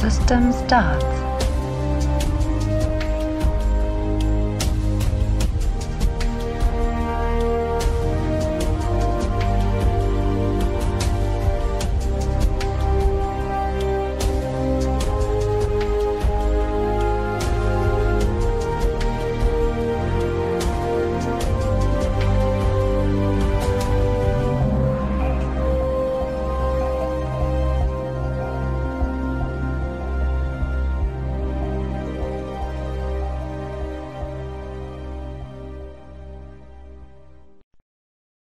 System starts.